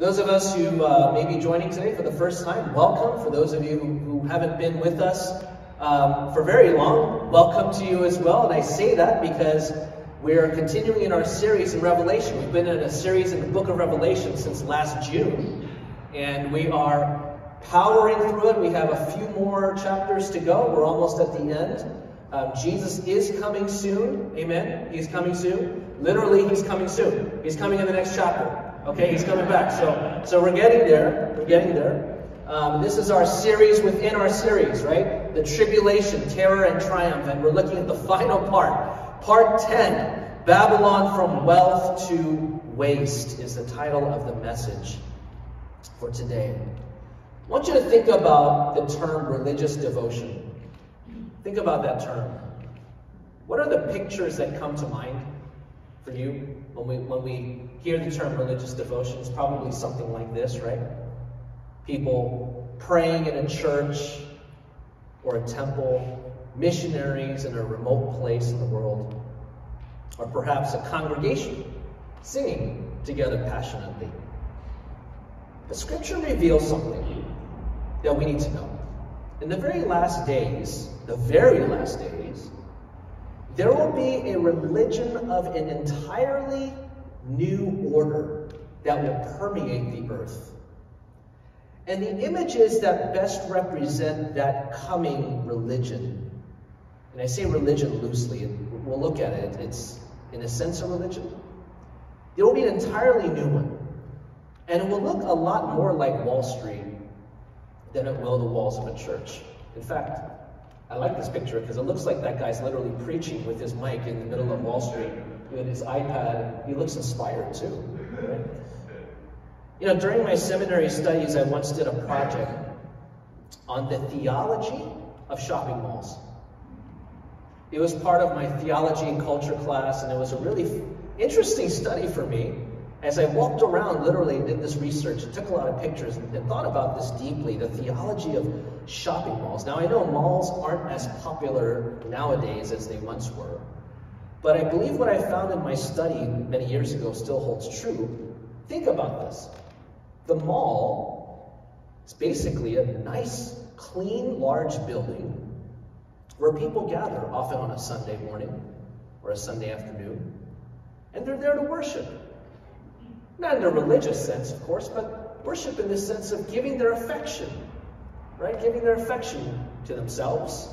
those of us who uh, may be joining today for the first time, welcome. For those of you who, haven't been with us um, for very long, welcome to you as well. And I say that because we are continuing in our series in Revelation. We've been in a series in the book of Revelation since last June, and we are powering through it. We have a few more chapters to go. We're almost at the end. Um, Jesus is coming soon. Amen. He's coming soon. Literally, he's coming soon. He's coming in the next chapter. Okay, he's coming back. So, so we're getting there. We're getting there. Um, this is our series within our series, right? The tribulation, terror, and triumph. And we're looking at the final part. Part 10 Babylon from wealth to waste is the title of the message for today. I want you to think about the term religious devotion. Think about that term. What are the pictures that come to mind for you when we, when we hear the term religious devotion, it's probably something like this, right? People praying in a church or a temple, missionaries in a remote place in the world, or perhaps a congregation singing together passionately. But Scripture reveals something that we need to know. In the very last days, the very last days, there will be a religion of an entirely new order that will permeate the earth. And the images that best represent that coming religion, and I say religion loosely, and we'll look at it, it's in a sense a religion. It will be an entirely new one. And it will look a lot more like Wall Street than it will the walls of a church. In fact, I like this picture because it looks like that guy's literally preaching with his mic in the middle of Wall Street with his iPad. He looks inspired too. Right? You know, during my seminary studies, I once did a project on the theology of shopping malls. It was part of my theology and culture class, and it was a really interesting study for me as I walked around, literally did this research, took a lot of pictures, and, and thought about this deeply the theology of shopping malls. Now, I know malls aren't as popular nowadays as they once were, but I believe what I found in my study many years ago still holds true. Think about this the mall is basically a nice, clean, large building where people gather, often on a Sunday morning or a Sunday afternoon, and they're there to worship. Not in a religious sense, of course, but worship in the sense of giving their affection, right? Giving their affection to themselves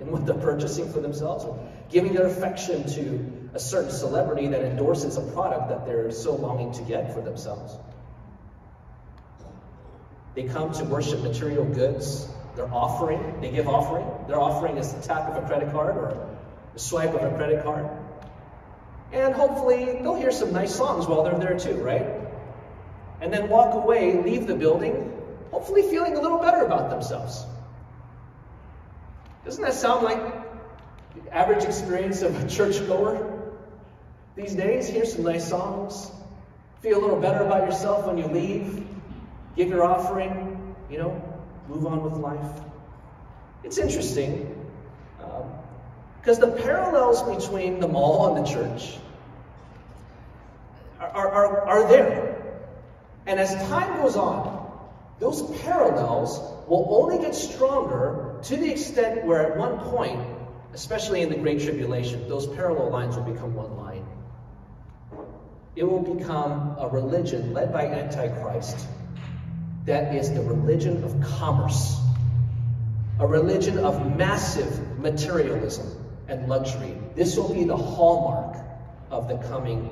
and what they're purchasing for themselves, giving their affection to a certain celebrity that endorses a product that they're so longing to get for themselves. They come to worship material goods. They're offering, they give offering. Their offering is the tap of a credit card or the swipe of a credit card. And hopefully they'll hear some nice songs while they're there too, right? And then walk away, leave the building, hopefully feeling a little better about themselves. Doesn't that sound like the average experience of a churchgoer these days? Hear some nice songs, feel a little better about yourself when you leave, give your offering, you know, move on with life. It's interesting um, because the parallels between the mall and the church are, are, are, there. And as time goes on, those parallels will only get stronger to the extent where at one point, especially in the Great Tribulation, those parallel lines will become one line. It will become a religion led by Antichrist that is the religion of commerce, a religion of massive materialism and luxury. This will be the hallmark of the coming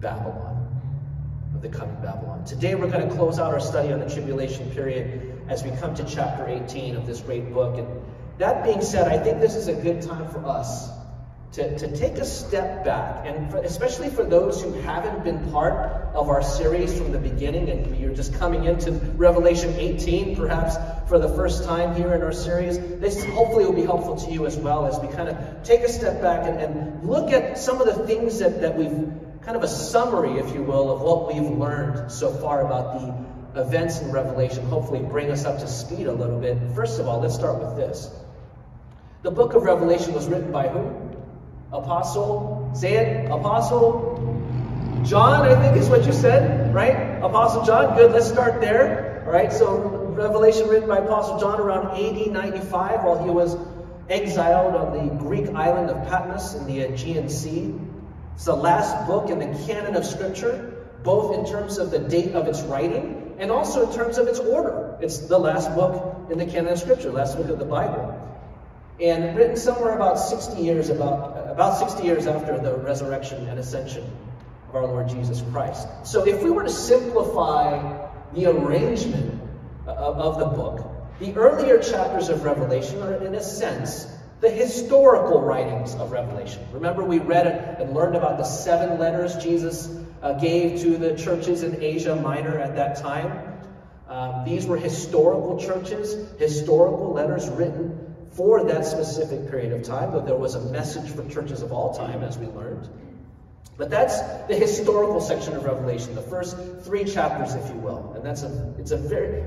Babylon. Of the coming Babylon. Today we're going to close out our study on the tribulation period as we come to chapter 18 of this great book. And that being said, I think this is a good time for us to, to take a step back, and for, especially for those who haven't been part of our series from the beginning, and you're just coming into Revelation 18, perhaps for the first time here in our series, this hopefully will be helpful to you as well as we kind of take a step back and, and look at some of the things that, that we've kind of a summary, if you will, of what we've learned so far about the events in Revelation, hopefully bring us up to speed a little bit. First of all, let's start with this. The book of Revelation was written by who? Apostle? Say it. Apostle? John, I think is what you said, right? Apostle John, good, let's start there. All right, so Revelation written by Apostle John around AD 95 while he was exiled on the Greek island of Patmos in the Aegean Sea. It's the last book in the canon of Scripture, both in terms of the date of its writing and also in terms of its order. It's the last book in the canon of Scripture, last book of the Bible. And written somewhere about 60 years, about, about 60 years after the resurrection and ascension of our Lord Jesus Christ. So if we were to simplify the arrangement of, of the book, the earlier chapters of Revelation are, in a sense, the historical writings of Revelation. Remember, we read and learned about the seven letters Jesus uh, gave to the churches in Asia Minor at that time. Um, these were historical churches, historical letters written for that specific period of time, though there was a message for churches of all time, as we learned. But that's the historical section of Revelation, the first three chapters, if you will. And that's a it's a very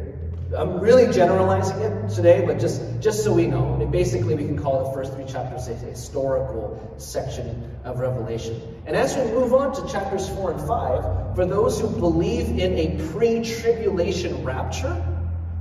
I'm really generalizing it today, but just, just so we know, I mean, basically we can call the first three chapters a historical section of Revelation. And as we move on to chapters four and five, for those who believe in a pre-tribulation rapture,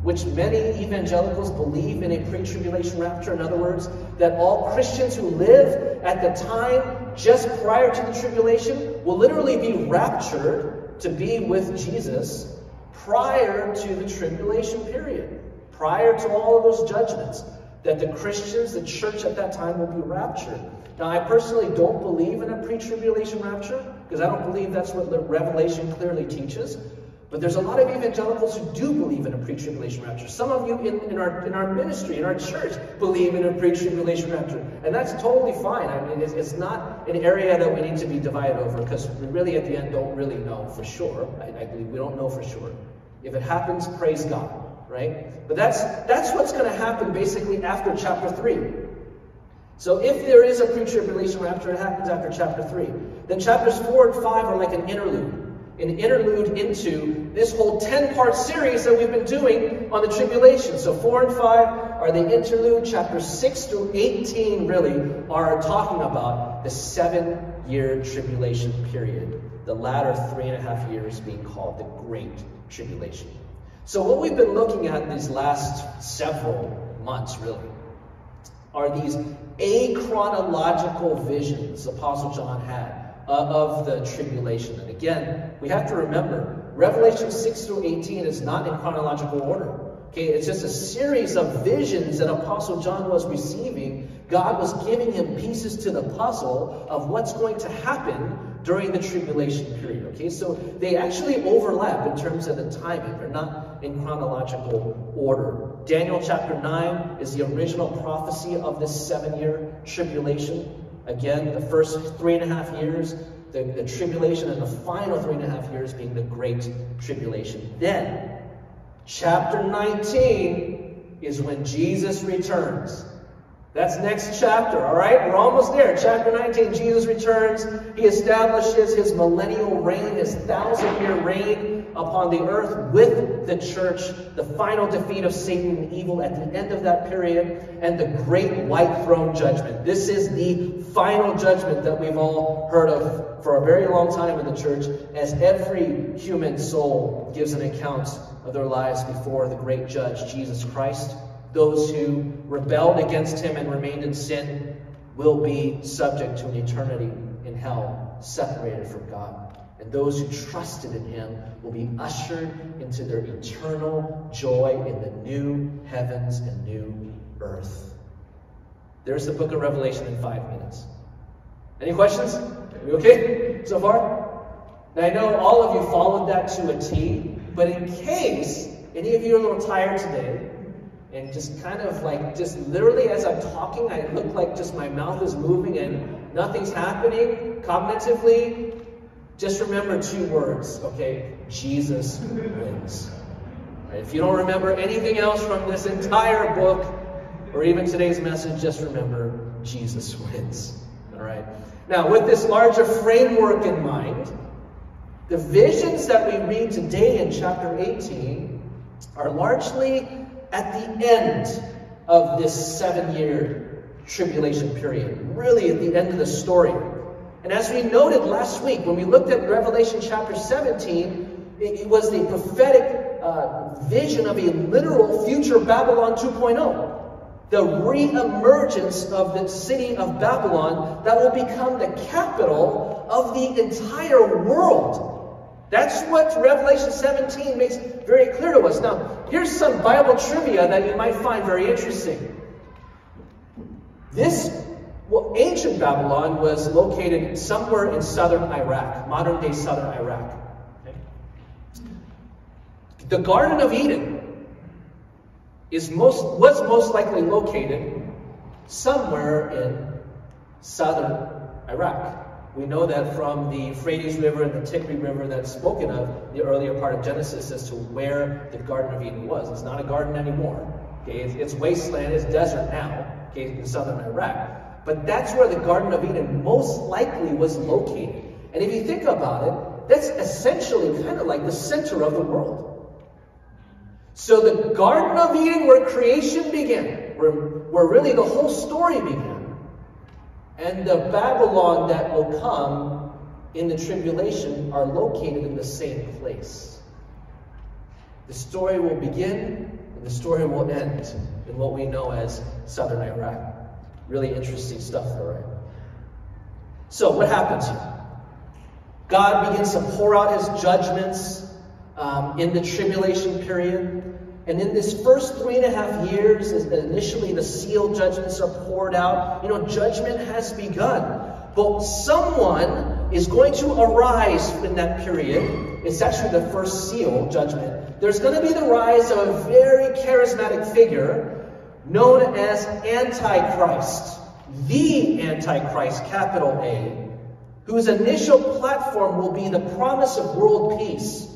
which many evangelicals believe in a pre-tribulation rapture, in other words, that all Christians who live at the time just prior to the tribulation will literally be raptured to be with Jesus prior to the tribulation period, prior to all of those judgments, that the Christians, the church at that time will be raptured. Now, I personally don't believe in a pre-tribulation rapture, because I don't believe that's what the Revelation clearly teaches. But there's a lot of evangelicals who do believe in a pre-tribulation rapture. Some of you in, in, our, in our ministry, in our church, believe in a pre-tribulation rapture. And that's totally fine. I mean, it's, it's not an area that we need to be divided over because we really, at the end, don't really know for sure. I, I believe we don't know for sure. If it happens, praise God, right? But that's, that's what's going to happen basically after chapter 3. So if there is a pre-tribulation rapture, it happens after chapter 3. Then chapters 4 and 5 are like an interlude an interlude into this whole 10 part series that we've been doing on the tribulation. So 4 and 5 are the interlude. Chapters 6 through 18 really are talking about the seven year tribulation period, the latter three and a half years being called the Great Tribulation. So, what we've been looking at these last several months really are these achronological visions Apostle John had Uh, of the tribulation. And again, we have to remember, Revelation 6 through 18 is not in chronological order. Okay, it's just a series of visions that Apostle John was receiving. God was giving him pieces to the puzzle of what's going to happen during the tribulation period. Okay, so they actually overlap in terms of the timing. They're not in chronological order. Daniel chapter 9 is the original prophecy of this seven-year tribulation. Again, the first three and a half years, the, the tribulation, and the final three and a half years being the great tribulation. Then, chapter 19 is when Jesus returns. That's next chapter, all right? We're almost there. Chapter 19, Jesus returns. He establishes his millennial reign, his thousand year reign upon the earth with the church, the final defeat of Satan and evil at the end of that period, and the great white throne judgment. This is the final judgment that we've all heard of for a very long time in the church, as every human soul gives an account of their lives before the great judge, Jesus Christ. Those who rebelled against him and remained in sin will be subject to an eternity in hell, separated from God. And those who trusted in him will be ushered into their eternal joy in the new heavens and new earth. There's the book of Revelation in five minutes. Any questions? Are okay so far? Now, I know all of you followed that to a T, but in case any of you are a little tired today, and just kind of like, just literally as I'm talking, I look like just my mouth is moving and nothing's happening cognitively. Just remember two words, okay? Jesus wins. If you don't remember anything else from this entire book or even today's message, just remember Jesus wins. All right? Now, with this larger framework in mind, the visions that we read today in chapter 18 are largely at the end of this seven year tribulation period, really at the end of the story. And as we noted last week, when we looked at Revelation chapter 17, it, it was the prophetic uh, vision of a literal future Babylon 2.0 the re-emergence of the city of Babylon that will become the capital of the entire world. That's what Revelation 17 makes very clear to us. Now, here's some Bible trivia that you might find very interesting. This well, ancient Babylon was located somewhere in southern Iraq, modern day southern Iraq. Okay? The Garden of Eden is most, was most likely located somewhere in southern Iraq. We know that from the Euphrates River and the Tigris River that's spoken of the earlier part of Genesis as to where the Garden of Eden was. It's not a garden anymore. Okay, it's, it's wasteland, it's desert now, okay, in southern Iraq. But that's where the Garden of Eden most likely was located. And if you think about it, that's essentially kind of like the center of the world. So the Garden of Eden, where creation began, where, where really the whole story began, and the Babylon that will come in the tribulation are located in the same place. The story will begin and the story will end in what we know as southern Iraq. Really interesting stuff there, right? So, what happens here? God begins to pour out his judgments um, in the tribulation period. And in this first three and a half years, as initially the seal judgments are poured out, you know, judgment has begun. But someone is going to arise in that period. It's actually the first seal judgment. There's going to be the rise of a very charismatic figure known as Antichrist. The Antichrist, capital A, whose initial platform will be the promise of world peace.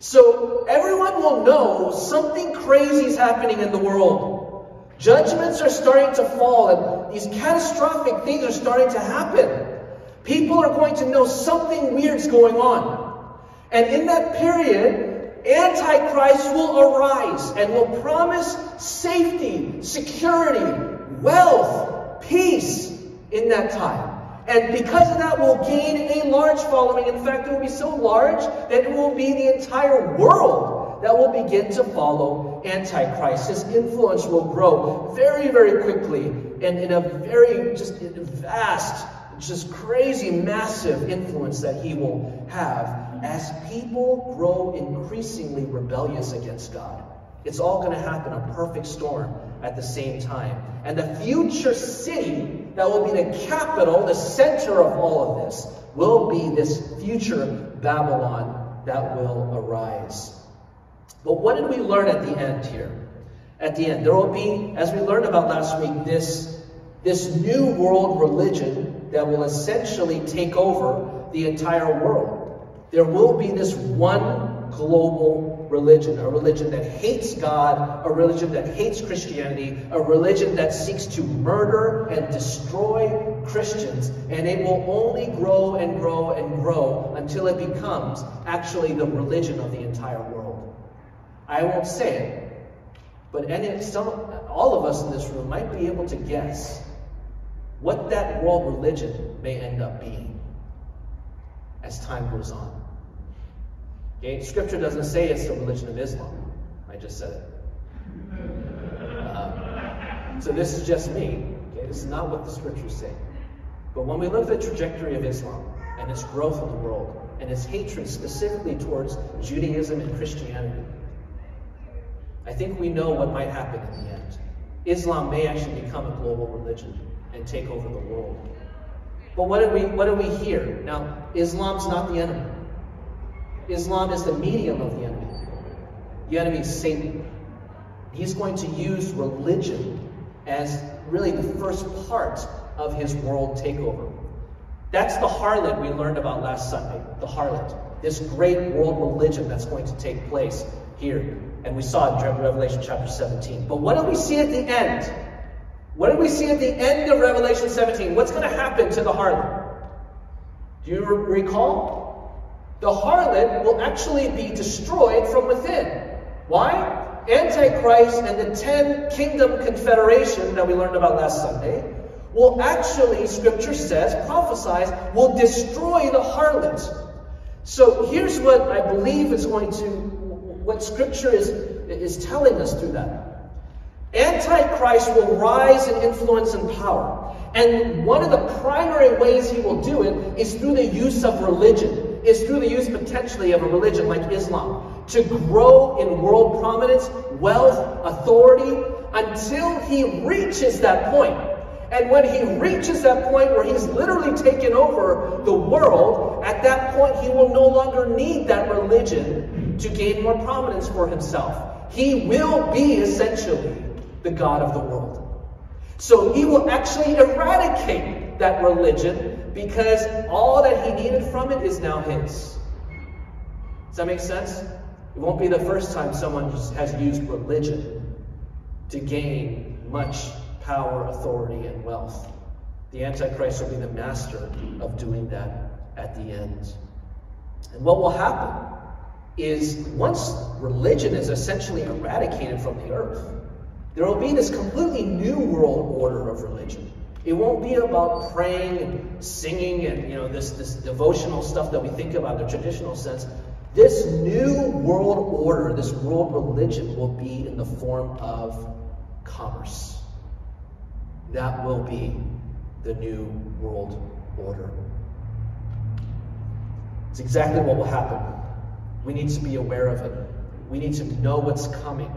So everyone will know something crazy is happening in the world. Judgments are starting to fall, and these catastrophic things are starting to happen. People are going to know something weird's going on. And in that period, Antichrist will arise and will promise safety, security, wealth, peace in that time. And because of that, we'll gain a large following. In fact, it will be so large that it will be the entire world that will begin to follow Antichrist. His influence will grow very, very quickly and in a very just vast, just crazy, massive influence that he will have as people grow increasingly rebellious against God. It's all going to happen, a perfect storm at the same time. And the future city that will be the capital, the center of all of this, will be this future Babylon that will arise. But what did we learn at the end here? At the end, there will be, as we learned about last week, this, this new world religion that will essentially take over the entire world. There will be this one global religion, a religion that hates God, a religion that hates Christianity, a religion that seeks to murder and destroy Christians, and it will only grow and grow and grow until it becomes actually the religion of the entire world. I won't say it, but any, some, all of us in this room might be able to guess what that world religion may end up being as time goes on. Okay? Scripture doesn't say it's the religion of Islam. I just said it. Um, so this is just me. Okay? This is not what the scriptures say. But when we look at the trajectory of Islam and its growth in the world and its hatred specifically towards Judaism and Christianity, I think we know what might happen in the end. Islam may actually become a global religion and take over the world. But what do we what do we hear? Now, Islam's not the enemy. Islam is the medium of the enemy. The enemy is Satan. He's going to use religion as really the first part of his world takeover. That's the harlot we learned about last Sunday. The harlot. This great world religion that's going to take place here. And we saw it in Revelation chapter 17. But what do we see at the end? What do we see at the end of Revelation 17? What's going to happen to the harlot? Do you re recall? The harlot will actually be destroyed from within. Why? Antichrist and the ten kingdom confederation that we learned about last Sunday will actually, scripture says, prophesies, will destroy the harlot. So here's what I believe is going to, what scripture is, is telling us through that. Antichrist will rise in influence and power. And one of the primary ways he will do it is through the use of religion, is through the use potentially of a religion like Islam, to grow in world prominence, wealth, authority, until he reaches that point. And when he reaches that point where he's literally taken over the world, at that point he will no longer need that religion to gain more prominence for himself. He will be essentially the God of the world. So he will actually eradicate that religion because all that he needed from it is now his. Does that make sense? It won't be the first time someone has used religion to gain much power, authority, and wealth. The Antichrist will be the master of doing that at the end. And what will happen is once religion is essentially eradicated from the earth, there will be this completely new world order of religion. It won't be about praying and singing and you know this, this devotional stuff that we think about in the traditional sense. This new world order, this world religion will be in the form of commerce. That will be the new world order. It's exactly what will happen. We need to be aware of it. We need to know what's coming.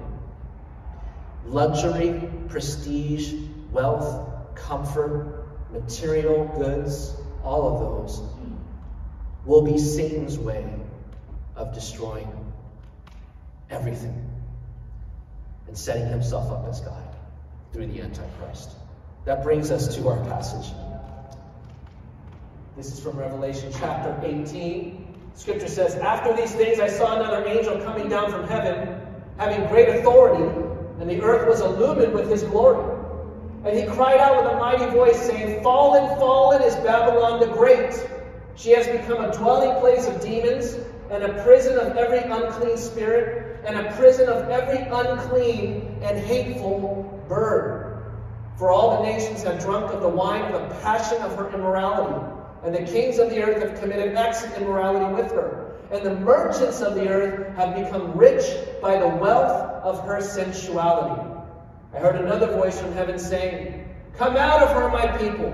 Luxury, prestige, wealth, comfort, material goods, all of those will be Satan's way of destroying everything and setting himself up as God through the Antichrist. That brings us to our passage. This is from Revelation chapter 18. Scripture says, After these things I saw another angel coming down from heaven, having great authority, and the earth was illumined with his glory. And he cried out with a mighty voice, saying, Fallen, fallen is Babylon the Great. She has become a dwelling place of demons, and a prison of every unclean spirit, and a prison of every unclean and hateful bird. For all the nations have drunk of the wine of the passion of her immorality, and the kings of the earth have committed acts of immorality with her. And the merchants of the earth have become rich by the wealth of her sensuality. I heard another voice from heaven saying, Come out of her, my people,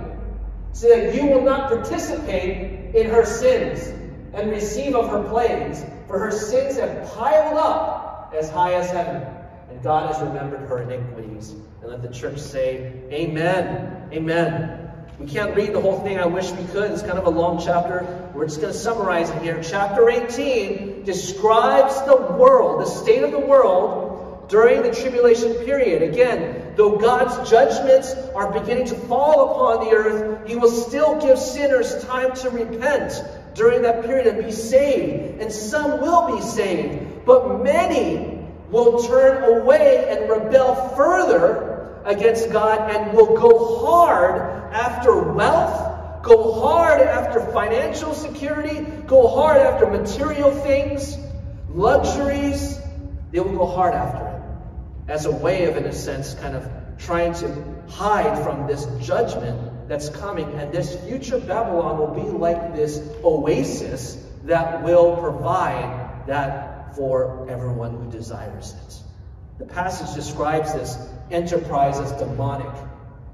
so that you will not participate in her sins and receive of her plagues, for her sins have piled up as high as heaven, and God has remembered her iniquities. And let the church say, Amen. Amen. We can't read the whole thing. I wish we could. It's kind of a long chapter. We're just going to summarize it here. Chapter 18 describes the world, the state of the world during the tribulation period. Again, though God's judgments are beginning to fall upon the earth, He will still give sinners time to repent during that period and be saved. And some will be saved. But many will turn away and rebel further against God and will go hard after wealth, go hard after financial security, go hard after material things, luxuries. They will go hard after as a way of, in a sense, kind of trying to hide from this judgment that's coming. And this future Babylon will be like this oasis that will provide that for everyone who desires it. The passage describes this enterprise as demonic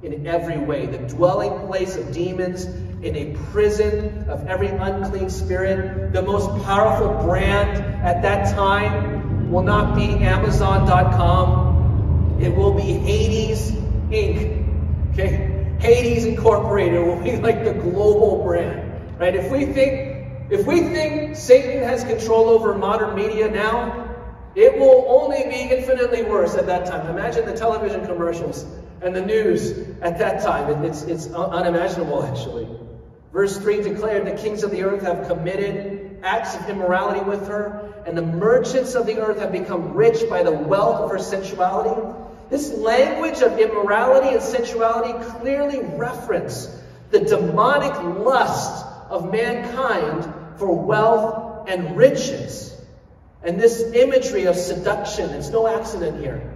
in every way, the dwelling place of demons, in a prison of every unclean spirit. The most powerful brand at that time will not be Amazon.com. It will be Hades Inc. Okay? Hades Incorporated will be like the global brand. Right? If we think if we think Satan has control over modern media now, it will only be infinitely worse at that time. Imagine the television commercials and the news at that time. It's, it's unimaginable, actually. Verse 3 declared, The kings of the earth have committed acts of immorality with her, and the merchants of the earth have become rich by the wealth of her sensuality. This language of immorality and sensuality clearly reference the demonic lust of mankind for wealth and riches. And this imagery of seduction, it's no accident here,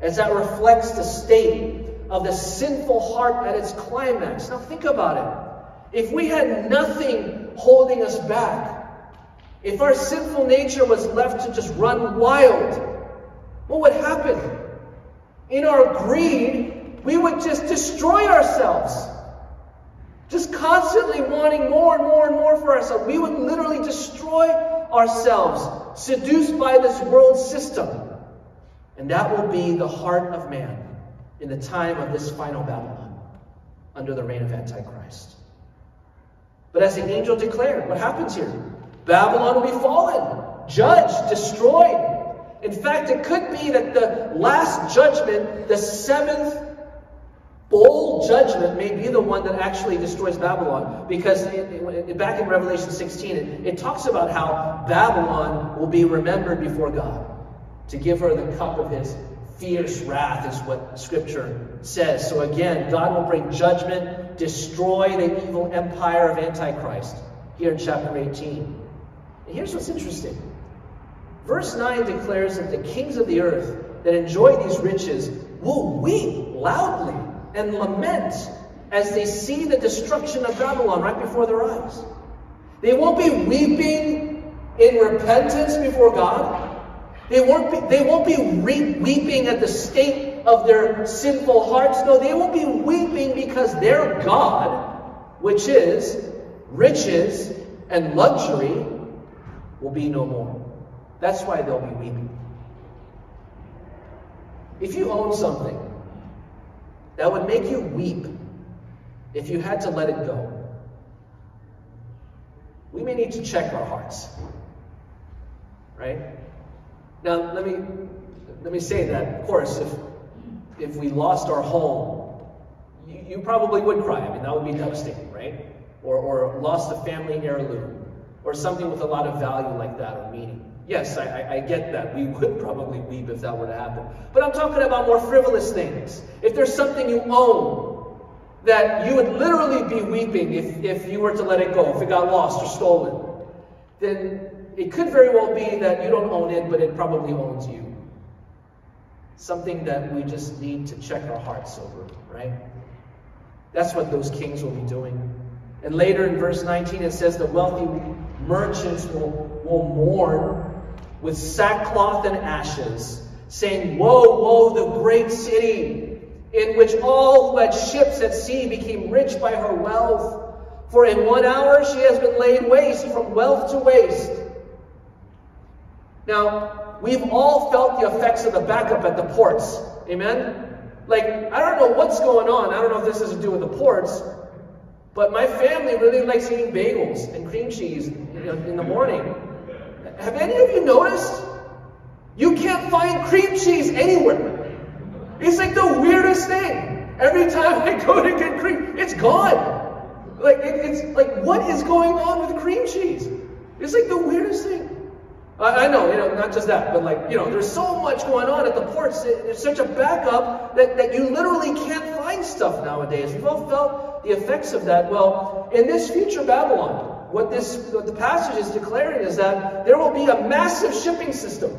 as that reflects the state of the sinful heart at its climax. Now think about it. If we had nothing holding us back, if our sinful nature was left to just run wild, what would happen? In our greed, we would just destroy ourselves. Just constantly wanting more and more and more for ourselves. We would literally destroy ourselves, seduced by this world system. And that will be the heart of man in the time of this final Babylon under the reign of Antichrist. But as the angel declared, what happens here? Babylon will be fallen, judged, destroyed. In fact, it could be that the last judgment, the seventh bowl judgment, may be the one that actually destroys Babylon. Because it, it, back in Revelation 16, it, it talks about how Babylon will be remembered before God to give her the cup of his fierce wrath, is what Scripture says. So again, God will bring judgment, destroy the evil empire of Antichrist here in chapter 18. And here's what's interesting. Verse 9 declares that the kings of the earth that enjoy these riches will weep loudly and lament as they see the destruction of Babylon right before their eyes. They won't be weeping in repentance before God. They won't be, they won't be weeping at the state of their sinful hearts. No, they will be weeping because their God, which is riches and luxury, will be no more. That's why they'll be weeping. If you own something that would make you weep if you had to let it go, we may need to check our hearts. Right? Now, let me let me say that, of course, if if we lost our home, you, you probably would cry. I mean, that would be devastating, right? Or, or lost a family heirloom or something with a lot of value like that or meaning. Yes, I, I, get that. We would probably weep if that were to happen. But I'm talking about more frivolous things. If there's something you own that you would literally be weeping if, if you were to let it go, if it got lost or stolen, then it could very well be that you don't own it, but it probably owns you. Something that we just need to check our hearts over, right? That's what those kings will be doing. And later in verse 19, it says the wealthy merchants will, will mourn with sackcloth and ashes, saying, Woe, woe, the great city, in which all who had ships at sea became rich by her wealth. For in one hour she has been laid waste from wealth to waste. Now, we've all felt the effects of the backup at the ports. Amen? Like, I don't know what's going on. I don't know if this has to do with the ports, but my family really likes eating bagels and cream cheese in the morning. Have any of you noticed? You can't find cream cheese anywhere. It's like the weirdest thing. Every time I go to get cream, it's gone. Like it, it's like what is going on with cream cheese? It's like the weirdest thing. I, I know, you know, not just that, but like, you know, there's so much going on at the ports. There's such a backup that, that you literally can't find stuff nowadays. We've all felt the effects of that. Well, in this future Babylon, what this what the passage is declaring is that there will be a massive shipping system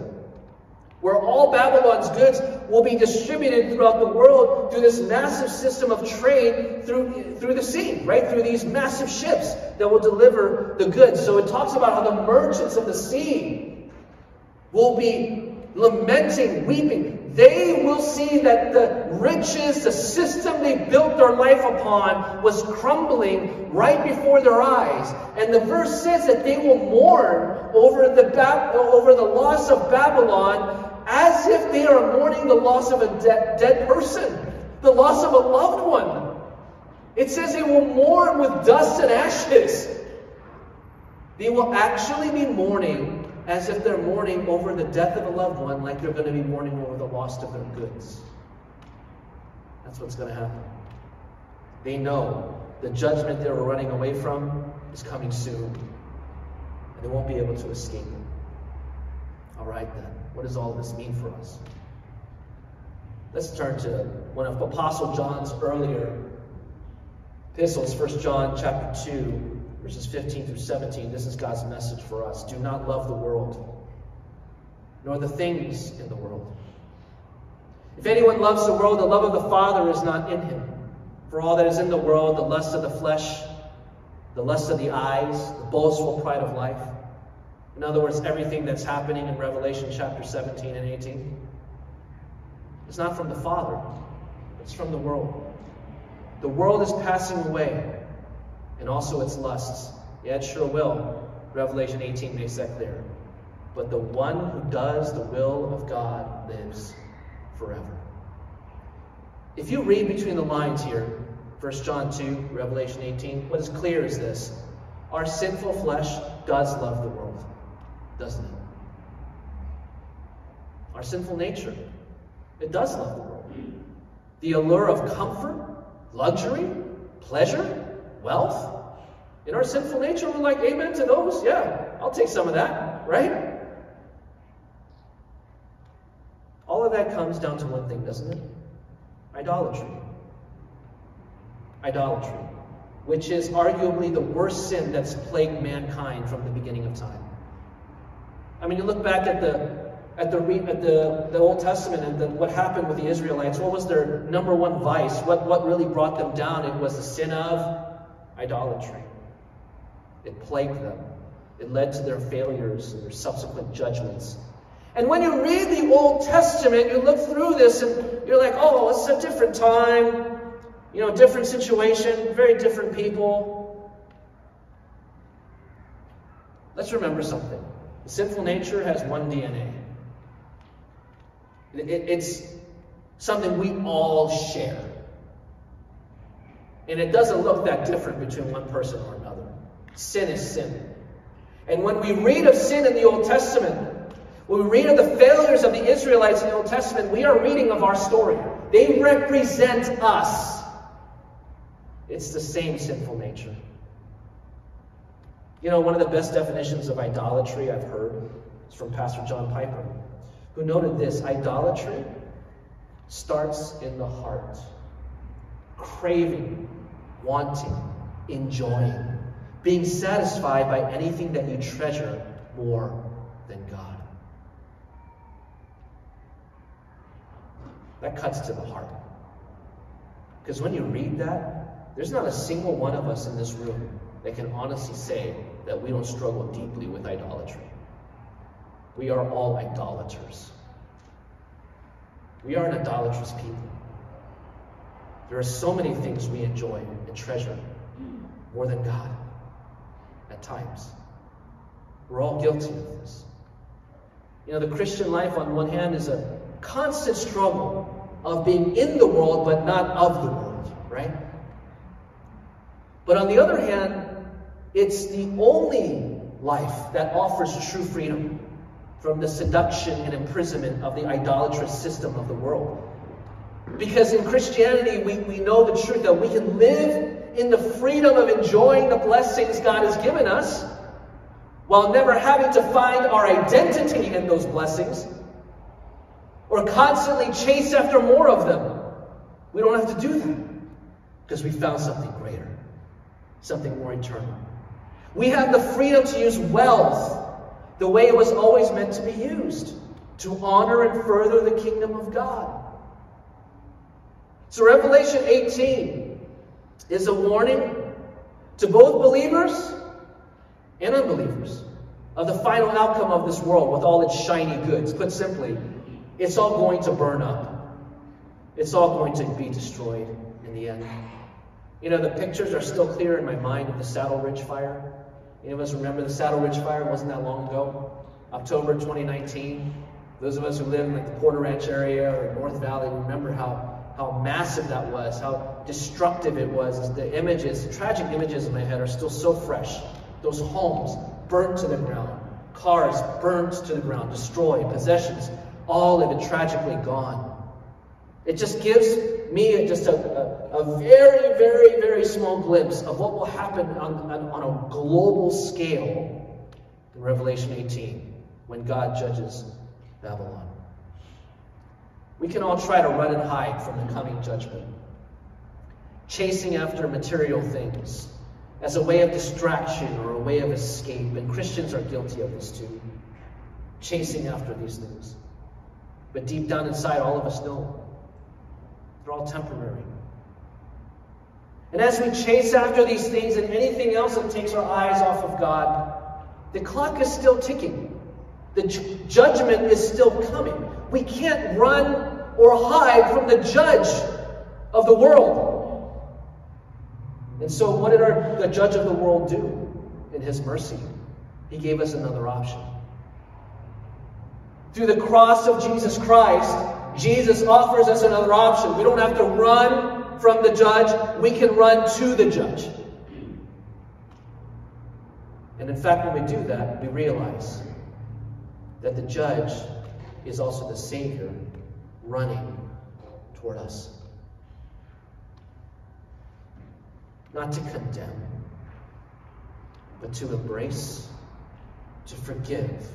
where all Babylon's goods will be distributed throughout the world through this massive system of trade through, through the sea, right? Through these massive ships that will deliver the goods. So it talks about how the merchants of the sea will be lamenting, weeping. They will see that the riches, the system they built their life upon was crumbling right before their eyes. And the verse says that they will mourn over the, over the loss of Babylon as if they are mourning the loss of a de- dead person, the loss of a loved one. It says they will mourn with dust and ashes. They will actually be mourning as if they're mourning over the death of a loved one, like they're going to be mourning over the loss of their goods. That's what's going to happen. They know the judgment they were running away from is coming soon, and they won't be able to escape it. All right, then. What does all this mean for us? Let's turn to one of Apostle John's earlier epistles, 1 John chapter 2, verses 15 through 17. This is God's message for us. Do not love the world, nor the things in the world. If anyone loves the world, the love of the Father is not in him. For all that is in the world, the lust of the flesh, the lust of the eyes, the boastful pride of life. In other words, everything that's happening in Revelation chapter 17 and 18 is not from the Father, it's from the world. The world is passing away, and also its lusts. Yeah, it sure will. Revelation 18 makes that clear. But the one who does the will of God lives forever. If you read between the lines here, 1 John 2, Revelation 18, what is clear is this. Our sinful flesh does love the world, doesn't it? Our sinful nature, it does love the world. The allure of comfort, luxury, pleasure, wealth. In our sinful nature, we're like, amen to those? Yeah, I'll take some of that, right? All of that comes down to one thing, doesn't it? Idolatry. Idolatry, which is arguably the worst sin that's plagued mankind from the beginning of time. I mean, you look back at the at the at the, the Old Testament and the, what happened with the Israelites. What was their number one vice? What what really brought them down? It was the sin of idolatry. It plagued them. It led to their failures and their subsequent judgments. And when you read the Old Testament, you look through this and you're like, oh, it's a different time, you know, different situation, very different people. Let's remember something. The sinful nature has one DNA. it's something we all share. And it doesn't look that different between one person or another. Sin is sin. And when we read of sin in the Old Testament, when we read of the failures of the Israelites in the Old Testament, we are reading of our story. They represent us. It's the same sinful nature. You know, one of the best definitions of idolatry I've heard is from Pastor John Piper, who noted this idolatry starts in the heart, craving, wanting, enjoying, being satisfied by anything that you treasure more than God. That cuts to the heart. Because when you read that, there's not a single one of us in this room that can honestly say that we don't struggle deeply with idolatry. We are all idolaters. We are an idolatrous people. There are so many things we enjoy and treasure more than God at times. We're all guilty of this. You know, the Christian life, on one hand, is a constant struggle of being in the world but not of the world, right? But on the other hand, it's the only life that offers true freedom from the seduction and imprisonment of the idolatrous system of the world. Because in Christianity, we, we know the truth that we can live in the freedom of enjoying the blessings God has given us while never having to find our identity in those blessings or constantly chase after more of them. We don't have to do that because we found something greater, something more eternal. We have the freedom to use wealth the way it was always meant to be used to honor and further the kingdom of God. So, Revelation 18 is a warning to both believers and unbelievers of the final outcome of this world with all its shiny goods. Put simply, it's all going to burn up. It's all going to be destroyed in the end. You know, the pictures are still clear in my mind of the Saddle Ridge fire. Any of us remember the Saddle Ridge fire? It wasn't that long ago. October 2019. Those of us who live in like the Porter Ranch area or North Valley remember how, how massive that was, how destructive it was. The images, the tragic images in my head are still so fresh. Those homes burnt to the ground, cars burnt to the ground, destroyed, possessions all of it tragically gone. It just gives me just a, a, a, very, very, very small glimpse of what will happen on, on, on a global scale in Revelation 18 when God judges Babylon. We can all try to run and hide from the coming judgment, chasing after material things as a way of distraction or a way of escape, and Christians are guilty of this too, chasing after these things. But deep down inside, all of us know They're all temporary. And as we chase after these things and anything else that takes our eyes off of God, the clock is still ticking. The judgment is still coming. We can't run or hide from the judge of the world. And so, what did our, the judge of the world do in his mercy? He gave us another option. Through the cross of Jesus Christ, Jesus offers us another option. We don't have to run from the judge, we can run to the judge. And in fact, when we do that, we realize that the judge is also the Savior running toward us. Not to condemn, but to embrace, to forgive,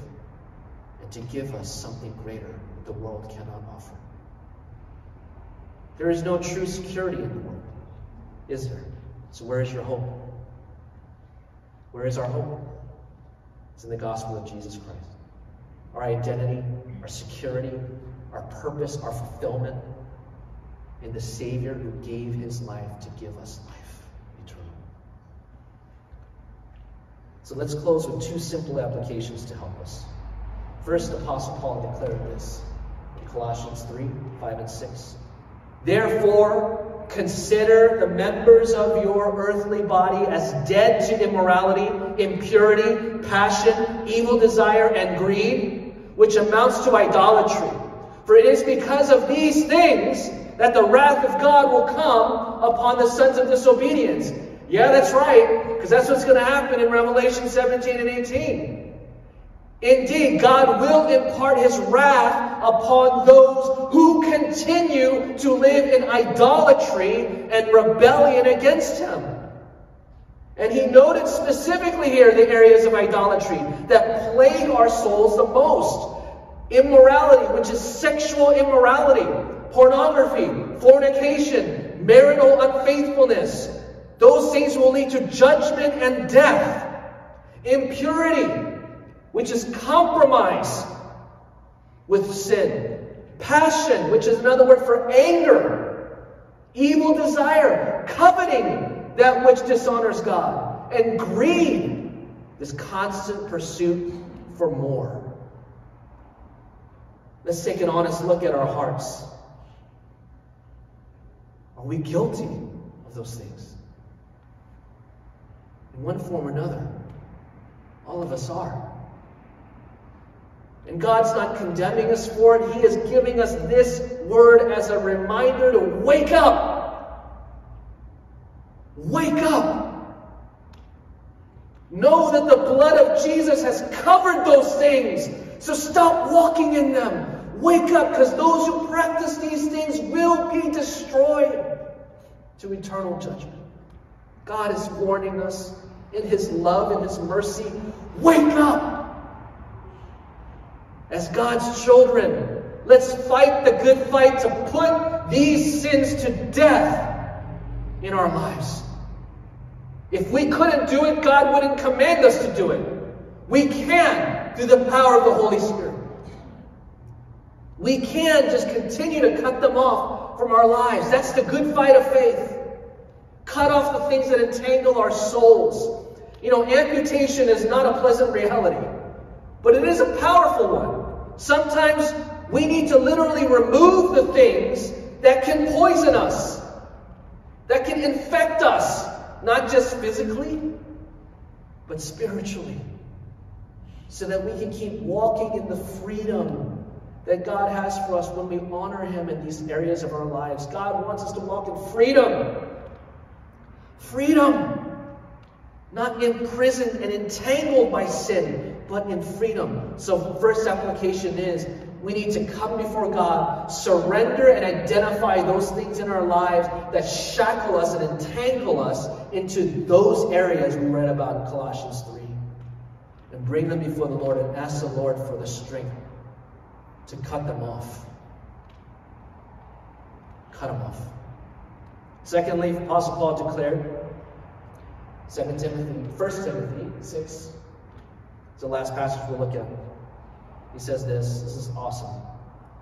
and to give us something greater that the world cannot offer. There is no true security in the world, is there? So, where is your hope? Where is our hope? It's in the gospel of Jesus Christ our identity, our security, our purpose, our fulfillment in the Savior who gave his life to give us life eternal. So let's close with two simple applications to help us. First, Apostle Paul declared this in Colossians 3 5 and 6. Therefore, consider the members of your earthly body as dead to immorality, impurity, passion, evil desire, and greed which amounts to idolatry. For it is because of these things that the wrath of God will come upon the sons of disobedience. Yeah, that's right, because that's what's going to happen in Revelation 17 and 18. Indeed, God will impart his wrath upon those who continue to live in idolatry and rebellion against him. And he noted specifically here the areas of idolatry that plague our souls the most. Immorality, which is sexual immorality, pornography, fornication, marital unfaithfulness. Those things will lead to judgment and death. Impurity, which is compromise with sin. Passion, which is another word for anger. Evil desire, coveting, that which dishonors God. And greed, this constant pursuit for more. Let's take an honest look at our hearts. Are we guilty of those things? In one form or another, all of us are. And God's not condemning us for it. He is giving us this word as a reminder to wake up Wake up. Know that the blood of Jesus has covered those things. So stop walking in them. Wake up because those who practice these things will be destroyed to eternal judgment. God is warning us in His love and His mercy. Wake up! As God's children, let's fight the good fight to put these sins to death in our lives. If we couldn't do it, God wouldn't command us to do it. We can through the power of the Holy Spirit. We can just continue to cut them off from our lives. That's the good fight of faith. Cut off the things that entangle our souls. You know, amputation is not a pleasant reality, but it is a powerful one. Sometimes we need to literally remove the things that can poison us, that can infect us, not just physically, but spiritually. So that we can keep walking in the freedom that God has for us when we honor Him in these areas of our lives. God wants us to walk in freedom. Freedom. Not imprisoned and entangled by sin, but in freedom. So, first application is we need to come before God, surrender and identify those things in our lives that shackle us and entangle us into those areas we read about in Colossians 3. And bring them before the Lord and ask the Lord for the strength to cut them off. Cut them off. Secondly, Apostle Paul declared, 2 Timothy, 1 Timothy 6, is the last passage we'll look at. He says this, this is awesome.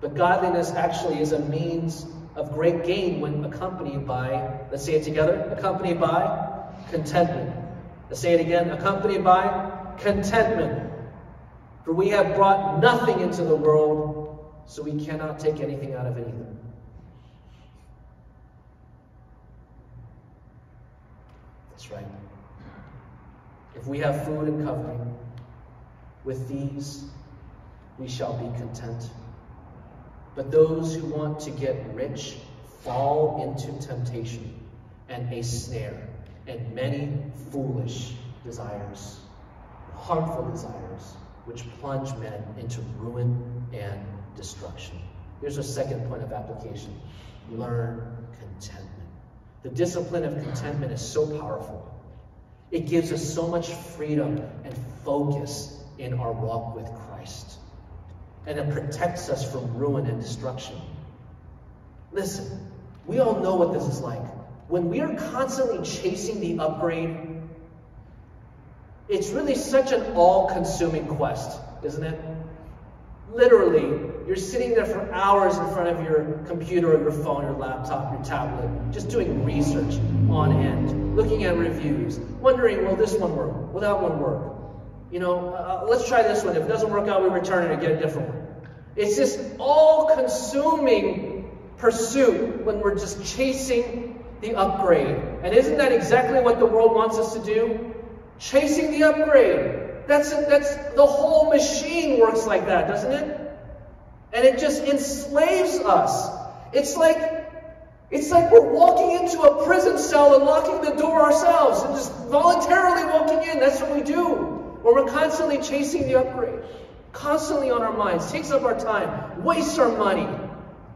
But godliness actually is a means of great gain when accompanied by, let's say it together, accompanied by contentment. Let's say it again, accompanied by contentment. For we have brought nothing into the world, so we cannot take anything out of anything. That's right. If we have food and covering, with these we shall be content. But those who want to get rich fall into temptation and a snare and many foolish desires, harmful desires, which plunge men into ruin and destruction. Here's our second point of application learn contentment. The discipline of contentment is so powerful. It gives us so much freedom and focus in our walk with Christ and it protects us from ruin and destruction. Listen, we all know what this is like. When we are constantly chasing the upgrade, it's really such an all consuming quest, isn't it? Literally, you're sitting there for hours in front of your computer or your phone, your laptop, your tablet, just doing research on end, looking at reviews, wondering, will this one work? Will that one work? You know, uh, let's try this one. If it doesn't work out, we return it and get a different one. It's this all-consuming pursuit when we're just chasing the upgrade. And isn't that exactly what the world wants us to do? Chasing the upgrade. That's, that's the whole machine works like that, doesn't it? And it just enslaves us. It's like it's like we're walking into a prison cell and locking the door ourselves and just voluntarily walking in. That's what we do. Or we're constantly chasing the upgrade, constantly on our minds, takes up our time, wastes our money.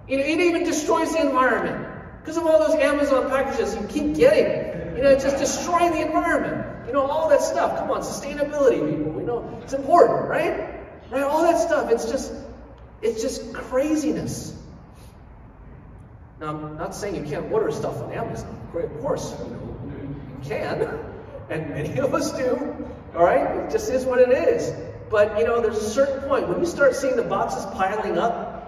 You know, it even destroys the environment. Because of all those Amazon packages you keep getting. You know, it's just destroying the environment. You know, all that stuff. Come on, sustainability, people. You know, it's important, right? Right? All that stuff. It's just, it's just craziness. Now, I'm not saying you can't order stuff on Amazon. Of course, you, know, you can, and many of us do. All right? It just is what it is. But, you know, there's a certain point when you start seeing the boxes piling up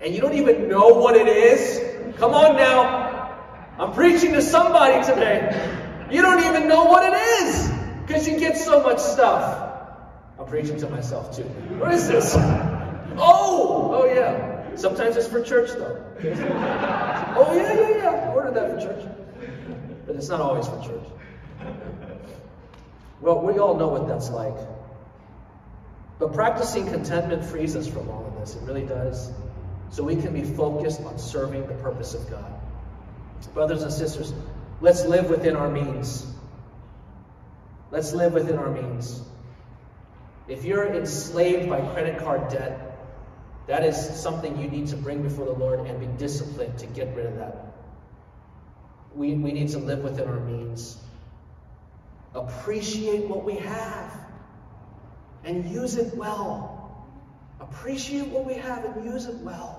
and you don't even know what it is. Come on now. I'm preaching to somebody today. You don't even know what it is because you get so much stuff. I'm preaching to myself too. What is this? Oh, oh yeah. Sometimes it's for church though. oh yeah, yeah, yeah. Order that for church. But it's not always for church. Well, we all know what that's like. But practicing contentment frees us from all of this. It really does. So we can be focused on serving the purpose of God. Brothers and sisters, let's live within our means. Let's live within our means. If you're enslaved by credit card debt, that is something you need to bring before the Lord and be disciplined to get rid of that. We, we need to live within our means. Appreciate what we have and use it well. Appreciate what we have and use it well.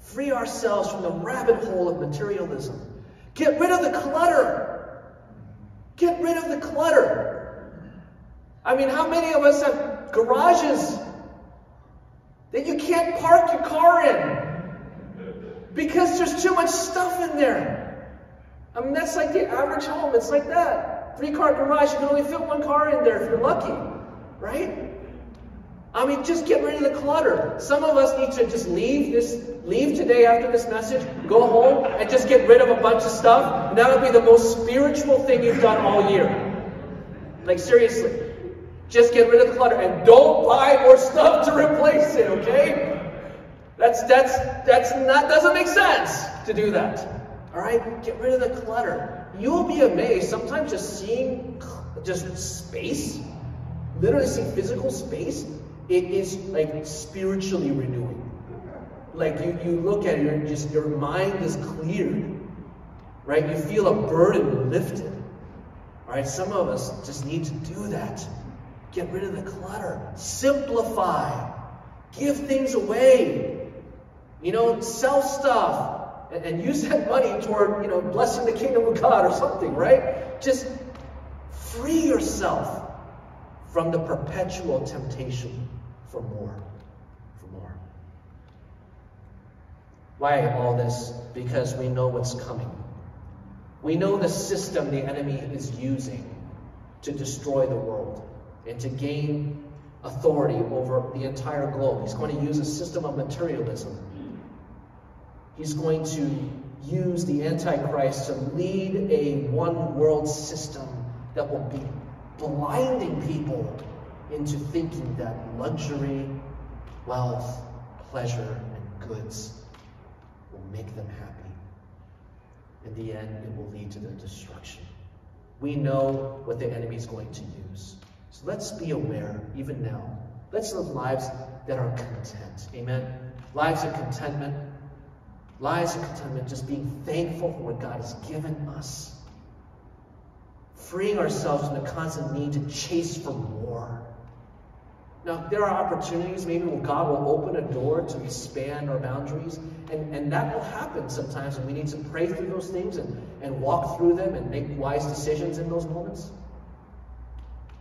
Free ourselves from the rabbit hole of materialism. Get rid of the clutter. Get rid of the clutter. I mean, how many of us have garages that you can't park your car in because there's too much stuff in there? I mean, that's like the average home. It's like that. Three car garage, you can only fit one car in there if you're lucky, right? I mean, just get rid of the clutter. Some of us need to just leave this, leave today after this message, go home and just get rid of a bunch of stuff. And that'll be the most spiritual thing you've done all year. Like seriously. Just get rid of the clutter and don't buy more stuff to replace it, okay? That's that's that's not doesn't make sense to do that. All right? Get rid of the clutter. You'll be amazed. Sometimes just seeing just space, literally seeing physical space, it is like spiritually renewing. Like you, you look at it, and just your mind is cleared. Right? You feel a burden lifted. All right, some of us just need to do that. Get rid of the clutter. Simplify. Give things away. You know, sell stuff and, and use that money toward, you know, blessing the kingdom of God or something, right? Just free yourself from the perpetual temptation for more. For more. Why all this? Because we know what's coming. We know the system the enemy is using to destroy the world and to gain authority over the entire globe. He's going to use a system of materialism. He's going to use the Antichrist to lead a one world system that will be blinding people into thinking that luxury, wealth, pleasure, and goods will make them happy. In the end, it will lead to their destruction. We know what the enemy is going to use. So let's be aware, even now. Let's live lives that are content. Amen. Lives of contentment. Lives of contentment, just being thankful for what God has given us. Freeing ourselves from the constant need to chase for more. Now, there are opportunities maybe where God will open a door to expand our boundaries, and, and that will happen sometimes, and we need to pray through those things and, and walk through them and make wise decisions in those moments.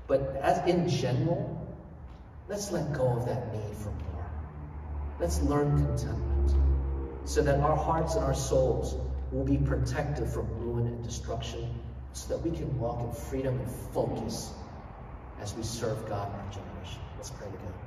But as in general, let's let go of that need for more. Let's learn contentment so that our hearts and our souls will be protected from ruin and destruction so that we can walk in freedom and focus as we serve God in our generation. Let's pray together.